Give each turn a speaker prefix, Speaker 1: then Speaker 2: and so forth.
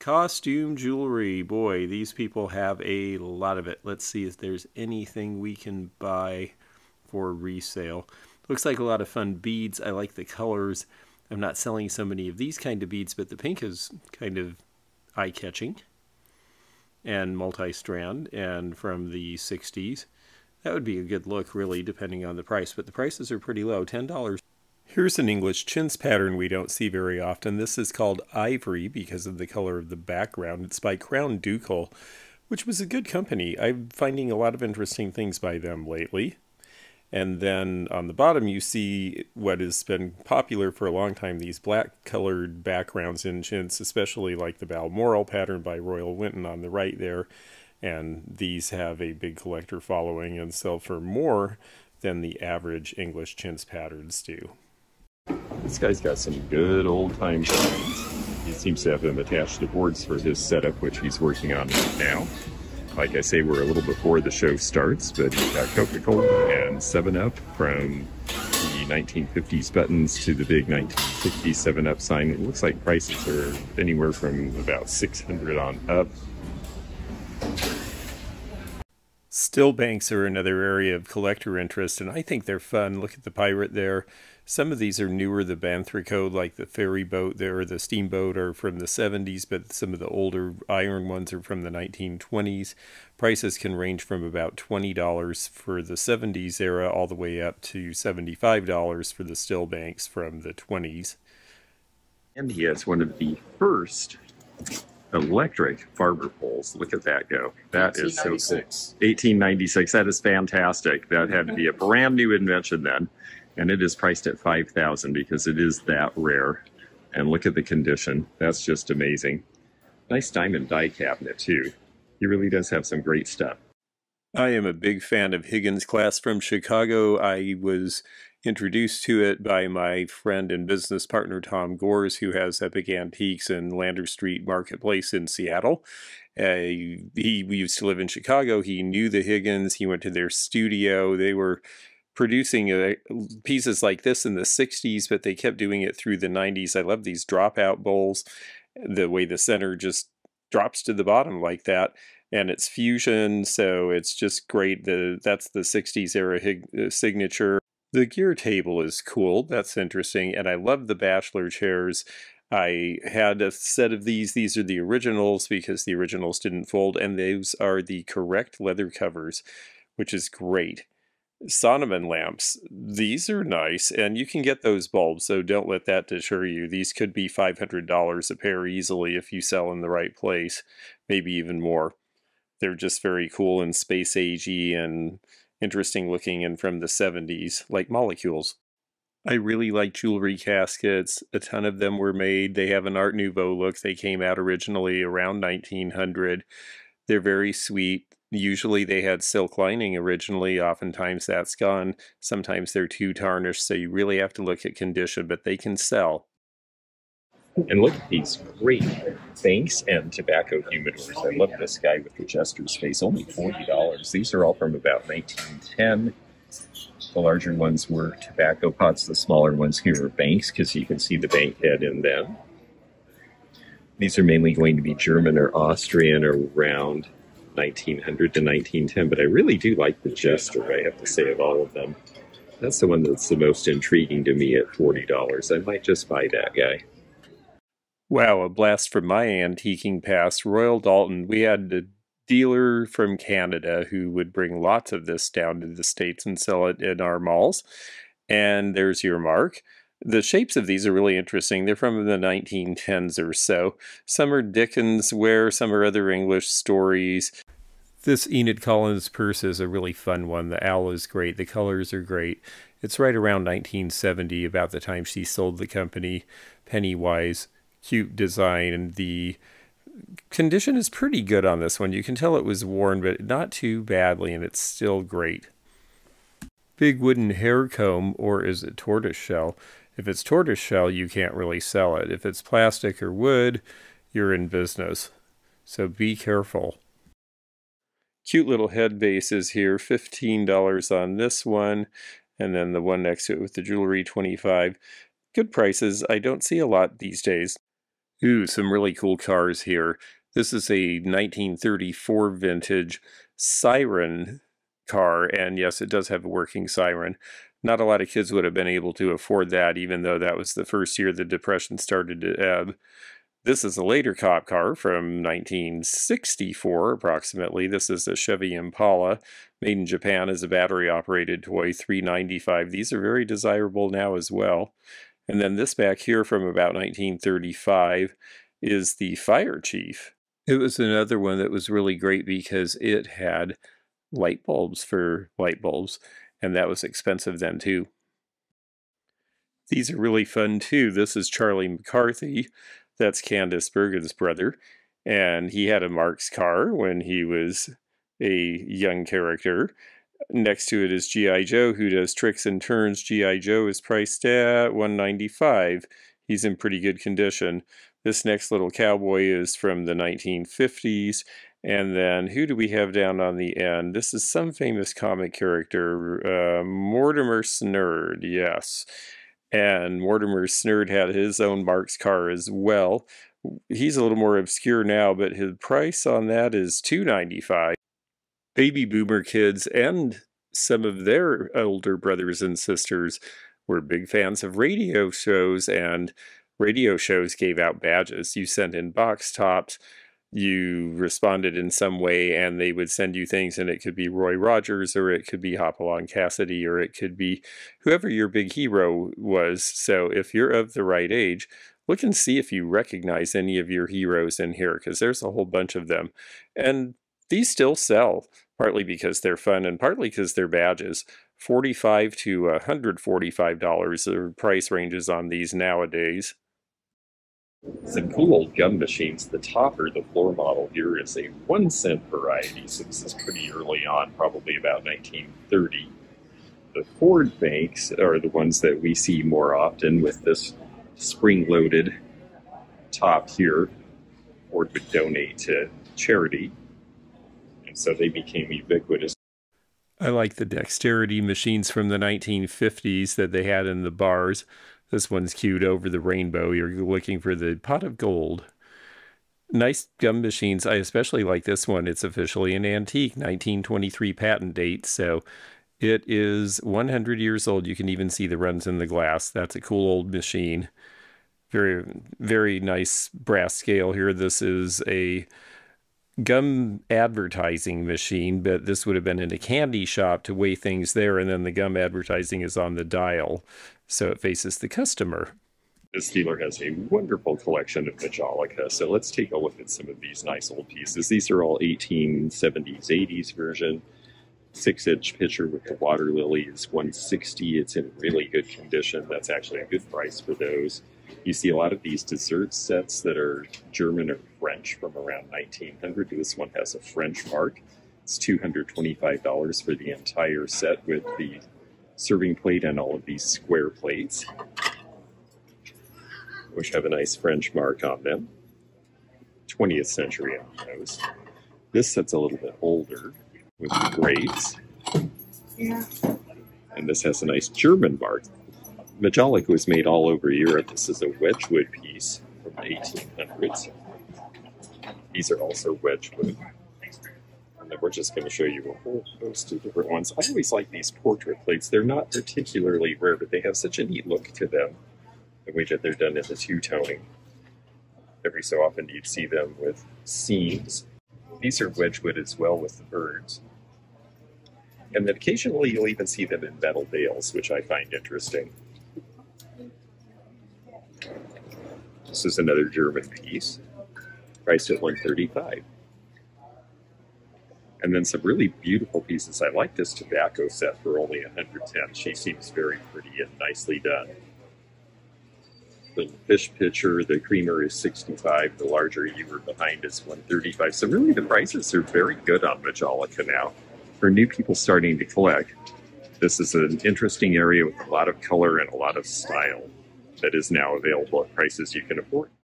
Speaker 1: Costume jewelry. Boy, these people have a lot of it. Let's see if there's anything we can buy for resale. Looks like a lot of fun beads. I like the colors. I'm not selling so many of these kind of beads, but the pink is kind of eye-catching and multi-strand and from the 60s. That would be a good look, really, depending on the price, but the prices are pretty low, $10. Here's an English chintz pattern we don't see very often. This is called Ivory because of the color of the background. It's by Crown Ducal, which was a good company. I'm finding a lot of interesting things by them lately. And then on the bottom, you see what has been popular for a long time these black colored backgrounds in chintz, especially like the Balmoral pattern by Royal Winton on the right there. And these have a big collector following and sell for more than the average English chintz patterns do.
Speaker 2: This guy's got some good old time signs. He seems to have them attached to boards for his setup, which he's working on right now. Like I say, we're a little before the show starts, but we've got Coca-Cola and 7-Up from the 1950s buttons to the big 1960s 7-Up sign. It looks like prices are anywhere from about 600 on up.
Speaker 1: Still banks are another area of collector interest, and I think they're fun. Look at the pirate there. Some of these are newer, the Banthrico, like the ferry boat there, the steamboat are from the 70s, but some of the older iron ones are from the 1920s. Prices can range from about $20 for the 70s era all the way up to $75 for the still banks from the 20s.
Speaker 2: And he has one of the first electric barber poles. Look at that go. That is so cool. 1896. That is fantastic. That had to be a brand new invention then and it is priced at 5000 because it is that rare. And look at the condition. That's just amazing. Nice Diamond Dye cabinet too. He really does have some great stuff.
Speaker 1: I am a big fan of Higgins Glass from Chicago. I was introduced to it by my friend and business partner Tom Gores, who has Epic Antiques in Lander Street Marketplace in Seattle. Uh, he we used to live in Chicago. He knew the Higgins. He went to their studio. They were producing uh, pieces like this in the 60s, but they kept doing it through the 90s. I love these dropout bowls, the way the center just drops to the bottom like that. And it's fusion, so it's just great. The That's the 60s era uh, signature. The gear table is cool. That's interesting. And I love the bachelor chairs. I had a set of these. These are the originals because the originals didn't fold, and those are the correct leather covers, which is great. Sonneman lamps. These are nice, and you can get those bulbs, so don't let that deter you. These could be $500 a pair easily if you sell in the right place, maybe even more. They're just very cool and space agey and interesting looking and from the 70s, like molecules. I really like jewelry caskets. A ton of them were made. They have an Art Nouveau look. They came out originally around 1900. They're very sweet. Usually they had silk lining originally, oftentimes that's gone. Sometimes they're too tarnished, so you really have to look at condition, but they can sell.
Speaker 2: And look at these great banks and tobacco humidors. I love this guy with the jester's face, only $40. These are all from about 1910. The larger ones were tobacco pots, the smaller ones here are banks because you can see the bank head in them. These are mainly going to be German or Austrian or round 1900 to 1910, but I really do like the Jester, I have to say, of all of them. That's the one that's the most intriguing to me at $40. I might just buy that guy.
Speaker 1: Wow, a blast from my antiquing past. Royal Doulton, we had a dealer from Canada who would bring lots of this down to the States and sell it in our malls. And there's your mark. The shapes of these are really interesting. They're from the 1910s or so. Some are Dickens ware, some are other English stories. This Enid Collins purse is a really fun one. The owl is great. The colors are great. It's right around 1970, about the time she sold the company. Pennywise, cute design, and the condition is pretty good on this one. You can tell it was worn, but not too badly, and it's still great. Big wooden hair comb, or is it tortoise shell? If it's tortoise shell, you can't really sell it. If it's plastic or wood, you're in business. So be careful. Cute little head vases here, $15 on this one, and then the one next to it with the jewelry, 25 Good prices. I don't see a lot these days. Ooh, some really cool cars here. This is a 1934 vintage siren car, and yes, it does have a working siren. Not a lot of kids would have been able to afford that, even though that was the first year the Depression started to ebb. This is a later cop car from 1964, approximately. This is a Chevy Impala, made in Japan as a battery-operated toy, 395. These are very desirable now as well. And then this back here from about 1935 is the Fire Chief. It was another one that was really great because it had light bulbs for light bulbs, and that was expensive then too. These are really fun too. This is Charlie McCarthy. That's Candice Bergen's brother. And he had a Marx car when he was a young character. Next to it is G.I. Joe, who does tricks and turns. G.I. Joe is priced at 195 He's in pretty good condition. This next little cowboy is from the 1950s. And then who do we have down on the end? This is some famous comic character, uh, Mortimer Snerd, yes. And Mortimer Snerd had his own Marx car as well. He's a little more obscure now, but his price on that is 295. Baby boomer kids and some of their older brothers and sisters were big fans of radio shows, and radio shows gave out badges. You sent in box tops you responded in some way and they would send you things and it could be Roy Rogers or it could be Hopalong Cassidy or it could be whoever your big hero was. So if you're of the right age, look and see if you recognize any of your heroes in here because there's a whole bunch of them. And these still sell, partly because they're fun and partly because they're badges. 45 to $145 are price ranges on these nowadays.
Speaker 2: Some cool old gum machines. The topper, the floor model here, is a one cent variety, so this is pretty early on, probably about 1930. The Ford banks are the ones that we see more often with this spring-loaded top here. Ford would donate to charity, and so they became ubiquitous.
Speaker 1: I like the dexterity machines from the 1950s that they had in the bars. This one's cued over the rainbow. You're looking for the pot of gold. Nice gum machines. I especially like this one. It's officially an antique, 1923 patent date. So it is 100 years old. You can even see the runs in the glass. That's a cool old machine. Very, very nice brass scale here. This is a gum advertising machine, but this would have been in a candy shop to weigh things there, and then the gum advertising is on the dial, so it faces the customer.
Speaker 2: This dealer has a wonderful collection of Majolica, so let's take a look at some of these nice old pieces. These are all 1870s, 80s version. Six inch pitcher with the water lily is 160. It's in really good condition. That's actually a good price for those. You see a lot of these dessert sets that are German or French from around 1900. This one has a French mark. It's $225 for the entire set with the serving plate and all of these square plates, which have a nice French mark on them. 20th century on those. This set's a little bit older with grapes. Yeah. And this has a nice German mark Majolica was made all over Europe. This is a Wedgwood piece from the 1800s. These are also Wedgwood. Then we're just going to show you a whole host of different ones. I always like these portrait plates. They're not particularly rare, but they have such a neat look to them. The way that they're done in the two-toning. Every so often you'd see them with seams. These are Wedgwood as well with the birds. And then occasionally you'll even see them in metal bales, which I find interesting. This is another German piece, priced at 135 and then some really beautiful pieces. I like this tobacco set for only 110. She seems very pretty and nicely done. The fish pitcher, the creamer is 65. The larger you behind is 135. So really the prices are very good on Majolica now. For new people starting to collect, this is an interesting area with a lot of color and a lot of style that is now available at prices you can afford.